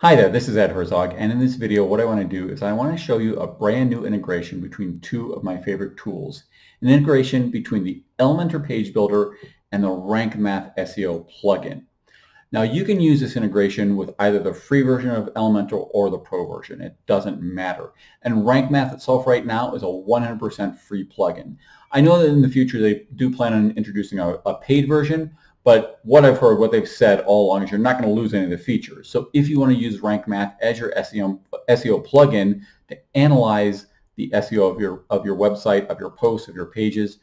Hi there, this is Ed Herzog, and in this video what I want to do is I want to show you a brand new integration between two of my favorite tools. An integration between the Elementor Page Builder and the Rank Math SEO plugin. Now you can use this integration with either the free version of Elementor or the pro version. It doesn't matter. And Rank Math itself right now is a 100% free plugin. I know that in the future they do plan on introducing a, a paid version, but what I've heard, what they've said all along is you're not going to lose any of the features. So if you want to use Rank Math as your SEO, SEO plugin to analyze the SEO of your, of your website, of your posts, of your pages,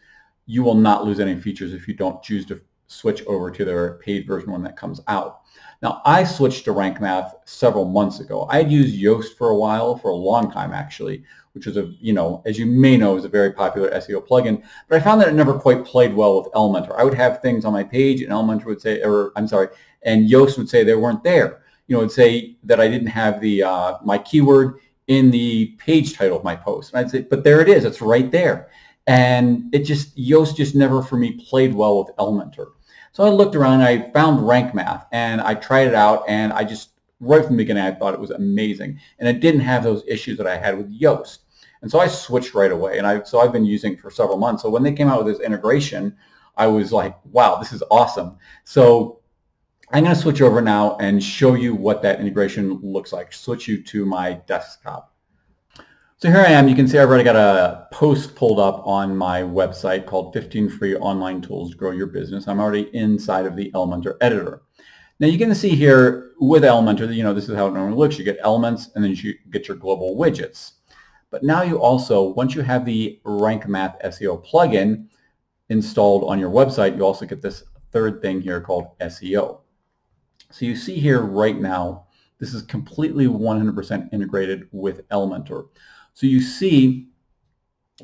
you will not lose any features if you don't choose to switch over to their paid version when that comes out. Now, I switched to Rank Math several months ago. I had used Yoast for a while, for a long time actually, which is a, you know, as you may know, is a very popular SEO plugin. But I found that it never quite played well with Elementor. I would have things on my page and Elementor would say, or I'm sorry, and Yoast would say they weren't there. You know, it would say that I didn't have the uh, my keyword in the page title of my post. And I'd say, but there it is. It's right there. And it just, Yoast just never for me played well with Elementor. So I looked around, I found Rank Math, and I tried it out, and I just, right from the beginning, I thought it was amazing. And it didn't have those issues that I had with Yoast. And so I switched right away, and I, so I've been using it for several months. So when they came out with this integration, I was like, wow, this is awesome. So I'm going to switch over now and show you what that integration looks like. Switch you to my desktop. So here I am. You can see I've already got a post pulled up on my website called 15 Free Online Tools to Grow Your Business. I'm already inside of the Elementor editor. Now you can see here with Elementor, you know, this is how it normally looks. You get elements and then you get your global widgets. But now you also, once you have the Rank Math SEO plugin installed on your website, you also get this third thing here called SEO. So you see here right now, this is completely 100% integrated with Elementor. So you see,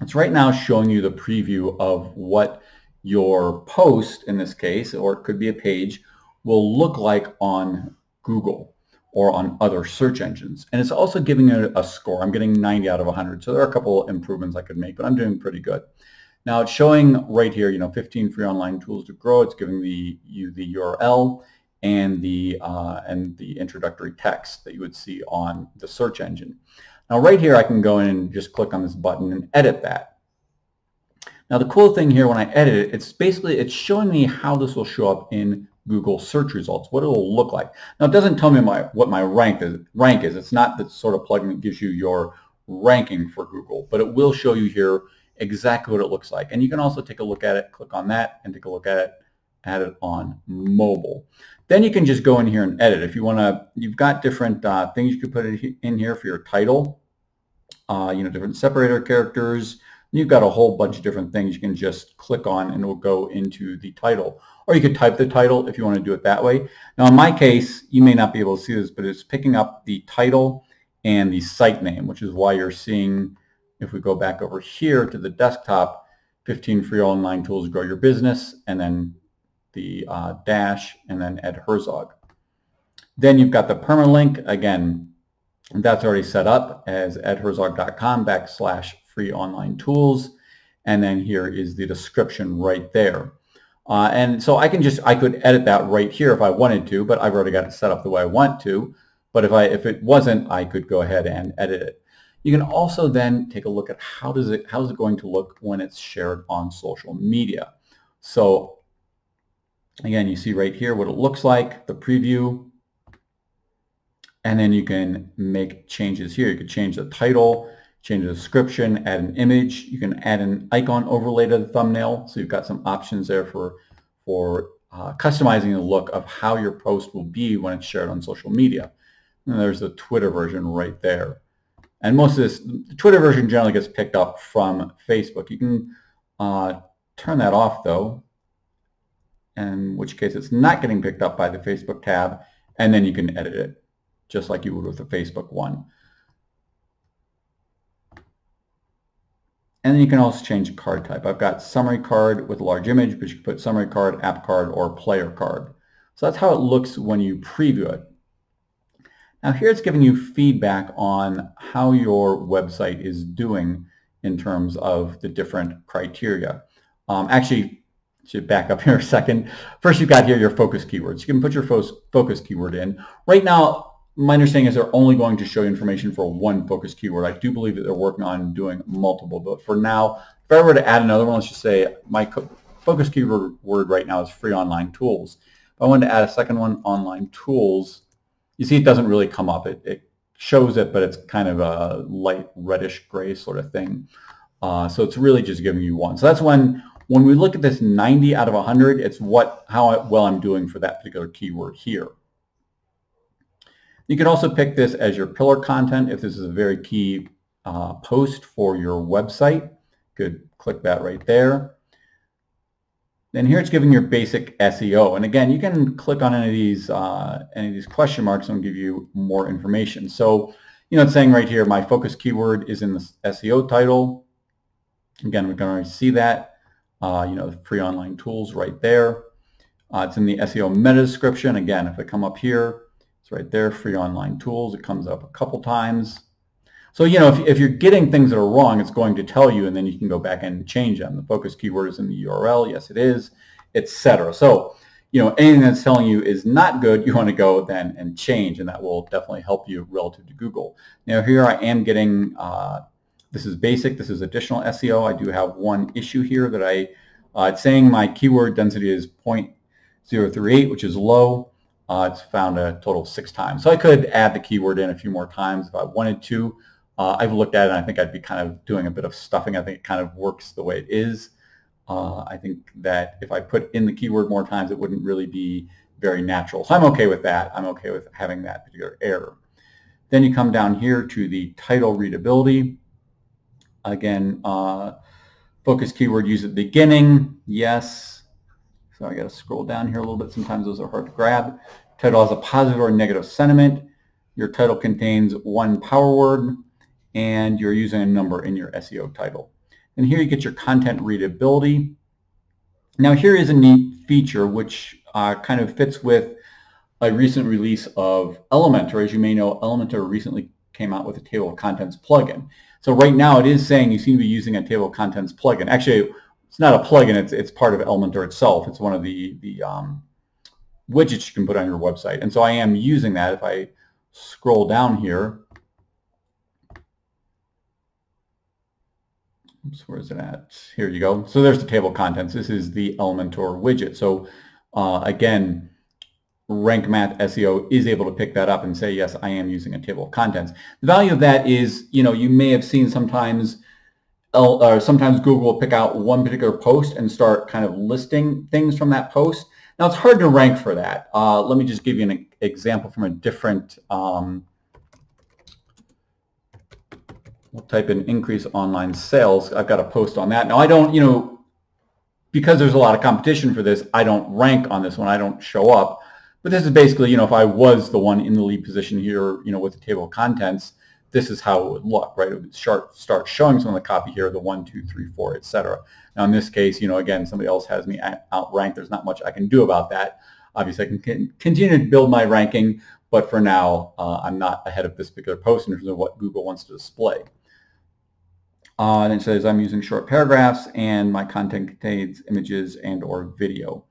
it's right now showing you the preview of what your post, in this case, or it could be a page, will look like on Google or on other search engines. And it's also giving it a score. I'm getting 90 out of 100. So there are a couple improvements I could make, but I'm doing pretty good. Now it's showing right here, you know, 15 free online tools to grow. It's giving the, you the URL and the, uh, and the introductory text that you would see on the search engine. Now right here I can go in and just click on this button and edit that. Now the cool thing here when I edit it, it's basically, it's showing me how this will show up in Google search results, what it will look like. Now it doesn't tell me my, what my rank is, rank is. It's not the sort of plugin that gives you your ranking for Google, but it will show you here exactly what it looks like. And you can also take a look at it, click on that, and take a look at it, add it on mobile. Then you can just go in here and edit. If you want to, you've got different uh, things you can put in here for your title uh, you know, different separator characters. You've got a whole bunch of different things you can just click on and it will go into the title. Or you could type the title if you want to do it that way. Now in my case, you may not be able to see this, but it's picking up the title and the site name, which is why you're seeing, if we go back over here to the desktop, 15 free online tools to grow your business, and then the uh, dash, and then Ed Herzog. Then you've got the permalink. Again, that's already set up as edherzog.com backslash free online tools. And then here is the description right there. Uh, and so I can just, I could edit that right here if I wanted to, but I've already got it set up the way I want to. But if I, if it wasn't, I could go ahead and edit it. You can also then take a look at how does it, how is it going to look when it's shared on social media. So again, you see right here what it looks like, the preview, and then you can make changes here. You could change the title, change the description, add an image. You can add an icon overlay to the thumbnail. So you've got some options there for, for uh, customizing the look of how your post will be when it's shared on social media. And there's the Twitter version right there. And most of this, the Twitter version generally gets picked up from Facebook. You can uh, turn that off though, in which case it's not getting picked up by the Facebook tab, and then you can edit it just like you would with the Facebook one. And then you can also change card type. I've got summary card with a large image, but you can put summary card, app card, or player card. So that's how it looks when you preview it. Now here it's giving you feedback on how your website is doing in terms of the different criteria. Um, actually, should back up here a second. First, you've got here your focus keywords. You can put your focus keyword in. Right now, my understanding is they're only going to show you information for one focus keyword. I do believe that they're working on doing multiple, but for now, if I were to add another one, let's just say my focus keyword word right now is free online tools. If I wanted to add a second one, online tools, you see it doesn't really come up. It, it shows it, but it's kind of a light reddish gray sort of thing. Uh, so it's really just giving you one. So that's when when we look at this 90 out of 100, it's what how well I'm doing for that particular keyword here. You can also pick this as your pillar content if this is a very key uh, post for your website. Could click that right there. Then here it's giving your basic SEO. And again, you can click on any of these uh, any of these question marks and give you more information. So, you know, it's saying right here, my focus keyword is in the SEO title. Again, we can already see that. Uh, you know, the free online tools right there. Uh, it's in the SEO meta description. Again, if I come up here, it's right there, free online tools. It comes up a couple times. So, you know, if, if you're getting things that are wrong, it's going to tell you, and then you can go back and change them. The focus keyword is in the URL. Yes, it is, etc. So, you know, anything that's telling you is not good, you want to go then and change, and that will definitely help you relative to Google. Now, here I am getting, uh, this is basic, this is additional SEO. I do have one issue here that I, uh, it's saying my keyword density is 0.038, which is low. Uh, it's found a total of six times. So I could add the keyword in a few more times if I wanted to. Uh, I've looked at it and I think I'd be kind of doing a bit of stuffing. I think it kind of works the way it is. Uh, I think that if I put in the keyword more times, it wouldn't really be very natural. So I'm okay with that. I'm okay with having that particular error. Then you come down here to the title readability. Again, uh, focus keyword use at the beginning. Yes. So I got to scroll down here a little bit. Sometimes those are hard to grab. Title has a positive or negative sentiment. Your title contains one power word and you're using a number in your SEO title. And here you get your content readability. Now here is a neat feature which uh, kind of fits with a recent release of Elementor. As you may know, Elementor recently came out with a table of contents plugin. So right now it is saying you seem to be using a table of contents plugin. Actually, it's not a plugin, it's, it's part of Elementor itself. It's one of the, the um, widgets you can put on your website. And so I am using that. If I scroll down here, Oops, where is it at? Here you go. So there's the table of contents. This is the Elementor widget. So uh, again, Rank Math SEO is able to pick that up and say, yes, I am using a table of contents. The value of that is, you know, you may have seen sometimes or sometimes Google will pick out one particular post and start kind of listing things from that post. Now it's hard to rank for that. Uh, let me just give you an example from a different um, We'll type in increase online sales. I've got a post on that. Now I don't, you know, because there's a lot of competition for this, I don't rank on this one. I don't show up. But this is basically, you know, if I was the one in the lead position here, you know, with the table of contents, this is how it would look, right? It would start, start showing some of the copy here, the one, two, three, four, etc. Now in this case, you know, again, somebody else has me outranked. There's not much I can do about that. Obviously, I can continue to build my ranking, but for now, uh, I'm not ahead of this particular post in terms of what Google wants to display. Uh, and it says I'm using short paragraphs and my content contains images and or video.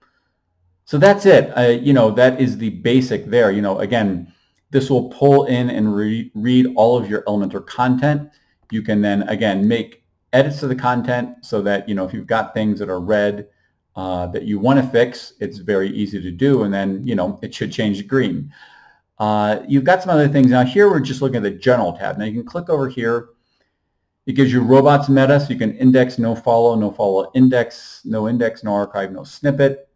So that's it. Uh, you know, that is the basic there. You know, again, this will pull in and re read all of your Elementor content. You can then, again, make edits to the content so that, you know, if you've got things that are red uh, that you want to fix, it's very easy to do. And then, you know, it should change to green. Uh, you've got some other things. Now here we're just looking at the general tab. Now you can click over here it gives you robots meta, so you can index, no follow, no follow index, no index, no archive, no snippet.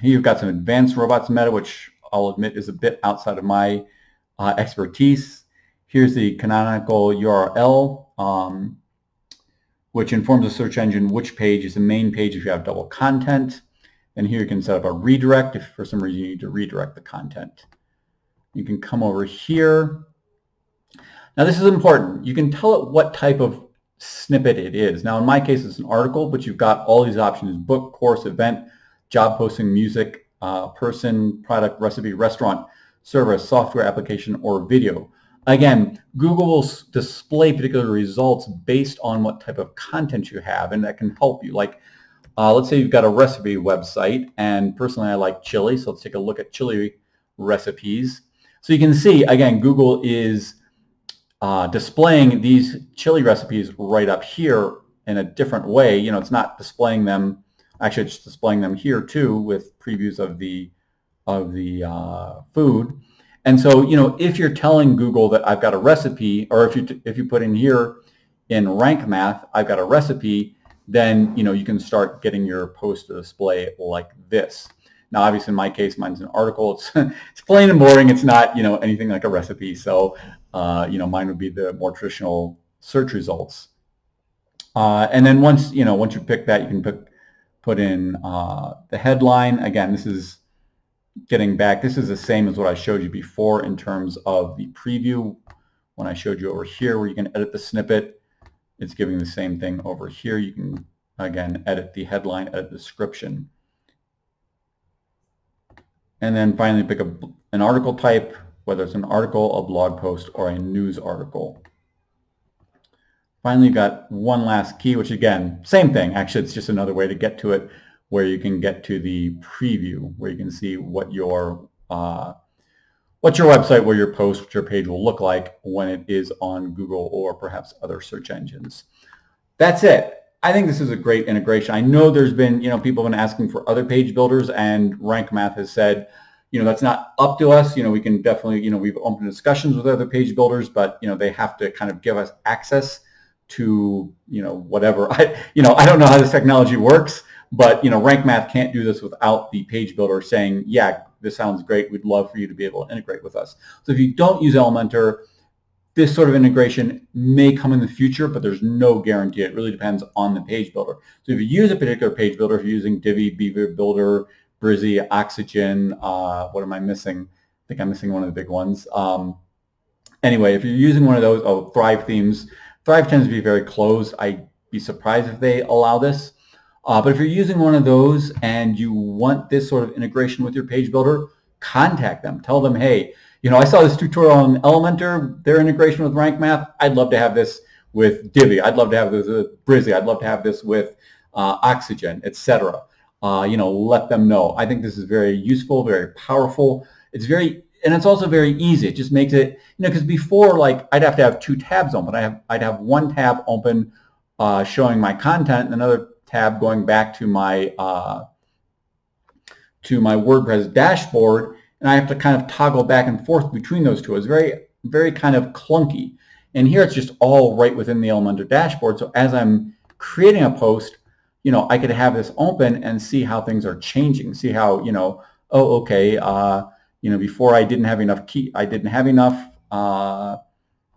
Here you've got some advanced robots meta, which I'll admit is a bit outside of my uh, expertise. Here's the canonical URL, um, which informs the search engine which page is the main page if you have double content. And here you can set up a redirect if for some reason you need to redirect the content. You can come over here now this is important. You can tell it what type of snippet it is. Now in my case it's an article, but you've got all these options, book, course, event, job posting, music, uh, person, product, recipe, restaurant, service, software application, or video. Again, Google will display particular results based on what type of content you have, and that can help you. Like, uh, let's say you've got a recipe website, and personally I like chili, so let's take a look at chili recipes. So you can see, again, Google is uh, displaying these chili recipes right up here in a different way. You know, it's not displaying them, actually it's displaying them here too with previews of the, of the uh, food. And so, you know, if you're telling Google that I've got a recipe, or if you, if you put in here in rank math, I've got a recipe, then, you know, you can start getting your post to display like this. Now, obviously, in my case, mine's an article. It's, it's plain and boring. It's not, you know, anything like a recipe. So, uh, you know, mine would be the more traditional search results. Uh, and then once, you know, once you pick that, you can pick, put in uh, the headline. Again, this is getting back. This is the same as what I showed you before in terms of the preview when I showed you over here where you can edit the snippet. It's giving the same thing over here. You can, again, edit the headline, edit the description. And then finally pick a, an article type, whether it's an article, a blog post, or a news article. Finally, got one last key, which again, same thing. Actually, it's just another way to get to it where you can get to the preview, where you can see what your uh, what your website, where your post, what your page will look like when it is on Google or perhaps other search engines. That's it. I think this is a great integration. I know there's been, you know, people have been asking for other page builders and Rank Math has said, you know, that's not up to us. You know, we can definitely, you know, we've opened discussions with other page builders, but, you know, they have to kind of give us access to, you know, whatever. I, you know, I don't know how this technology works, but, you know, Rank Math can't do this without the page builder saying, yeah, this sounds great. We'd love for you to be able to integrate with us. So if you don't use Elementor, this sort of integration may come in the future, but there's no guarantee. It really depends on the page builder. So if you use a particular page builder, if you're using Divi, Beaver Builder, Brizy, Oxygen, uh, what am I missing? I think I'm missing one of the big ones. Um, anyway, if you're using one of those, oh, Thrive themes, Thrive tends to be very closed. I'd be surprised if they allow this. Uh, but if you're using one of those and you want this sort of integration with your page builder, contact them. Tell them, hey, you know, I saw this tutorial on Elementor, their integration with Rank Math. I'd love to have this with Divi. I'd love to have this with Brizy. I'd love to have this with uh, Oxygen, etc. Uh, you know, let them know. I think this is very useful, very powerful. It's very, and it's also very easy. It just makes it, you know, because before, like, I'd have to have two tabs open. I have, I'd have one tab open uh, showing my content, and another tab going back to my uh, to my WordPress dashboard, and I have to kind of toggle back and forth between those two. It's very, very kind of clunky. And here it's just all right within the Elementor dashboard. So as I'm creating a post, you know, I could have this open and see how things are changing. See how, you know, oh, okay, uh, you know, before I didn't have enough key, I didn't have enough uh,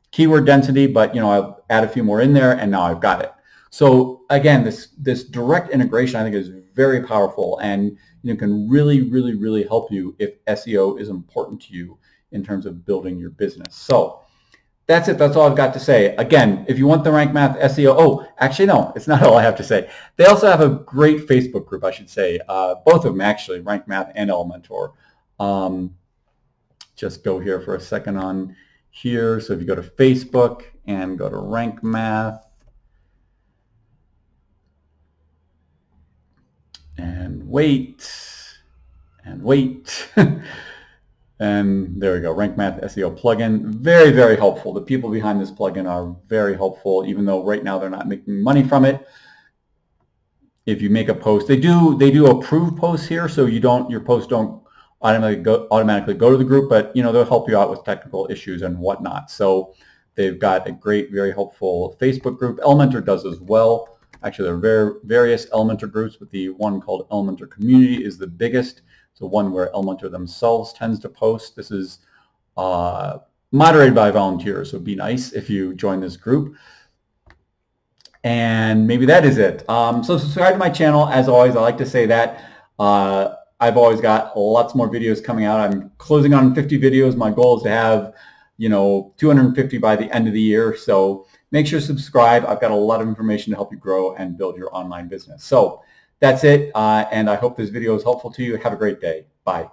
keyword density, but you know, I'll add a few more in there, and now I've got it. So again, this this direct integration I think is very powerful, and you know, can really, really, really help you if SEO is important to you in terms of building your business. So that's it. That's all I've got to say. Again, if you want the Rank Math SEO, oh, actually, no, it's not all I have to say. They also have a great Facebook group, I should say. Uh, both of them, actually, Rank Math and Elementor. Um, just go here for a second on here. So if you go to Facebook and go to Rank Math, and wait and wait. and there we go, Rank Math SEO plugin. Very, very helpful. The people behind this plugin are very helpful, even though right now they're not making money from it. If you make a post, they do they do approve posts here, so you don't your posts don't automatically go automatically go to the group, but you know they'll help you out with technical issues and whatnot. So they've got a great, very helpful Facebook group. Elementor does as well. Actually, there are various Elementor groups, but the one called Elementor Community is the biggest. It's the one where Elementor themselves tends to post. This is uh, moderated by volunteers, so be nice if you join this group. And maybe that is it. Um, so subscribe to my channel. As always, I like to say that. Uh, I've always got lots more videos coming out. I'm closing on 50 videos. My goal is to have, you know, 250 by the end of the year. So Make sure to subscribe. I've got a lot of information to help you grow and build your online business. So that's it, uh, and I hope this video is helpful to you. Have a great day. Bye.